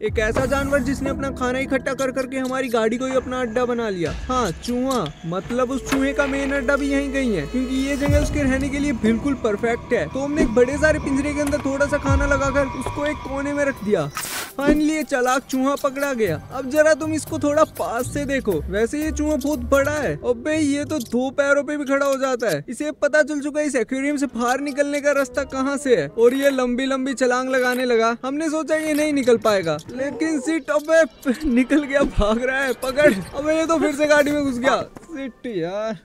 एक ऐसा जानवर जिसने अपना खाना इकट्ठा कर करके हमारी गाड़ी को ही अपना अड्डा बना लिया। हाँ चूहा मतलब उस चूहे का मेन अड्डा भी यहीं गई है, क्योंकि ये जगह उसके रहने के लिए बिल्कुल परफेक्ट है। तो हमने एक बड़े सारे पिंजरे के अंदर थोड़ा सा खाना लगाकर उसको एक कोने में रख दिया। फाइनली ये चलाक चूहा पकड़ा गया। अब जरा तुम इसको थोड़ा पास से देखो। वैसे ये चूहा बहुत बड़ा है। अबे ये तो दो पैरों पे भी खड़ा हो जाता है। इसे पता चल चुका है इस एक्वेरियम से बाहर निकलने का रास्ता कहाँ से है। और ये लंबी लंबी छलांग लगाने लगा। हमने सोचा ये नहीं निकल पाएगा। लेकिन सीट अब निकल गया भाग रहा है पकड़। अब ये तो फिर से गाड़ी में घुस गया। सीट यार।